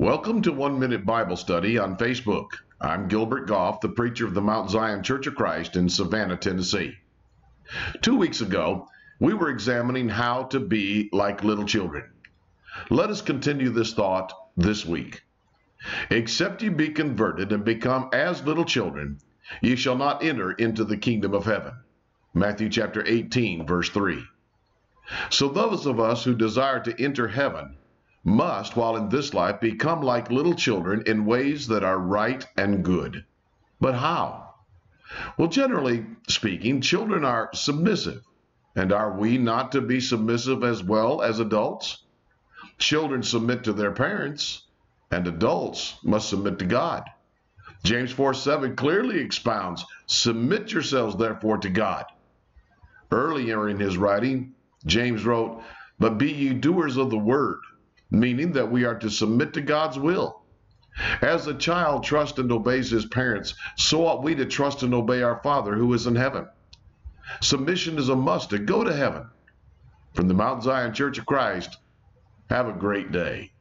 Welcome to One Minute Bible Study on Facebook. I'm Gilbert Gough, the preacher of the Mount Zion Church of Christ in Savannah, Tennessee. Two weeks ago, we were examining how to be like little children. Let us continue this thought this week. Except ye be converted and become as little children, ye shall not enter into the kingdom of heaven. Matthew chapter 18, verse 3. So those of us who desire to enter heaven must, while in this life, become like little children in ways that are right and good. But how? Well, generally speaking, children are submissive. And are we not to be submissive as well as adults? Children submit to their parents, and adults must submit to God. James 4 7 clearly expounds Submit yourselves, therefore, to God. Earlier in his writing, James wrote, But be ye doers of the word meaning that we are to submit to God's will. As a child trusts and obeys his parents, so ought we to trust and obey our Father who is in heaven. Submission is a must to go to heaven. From the Mount Zion Church of Christ, have a great day.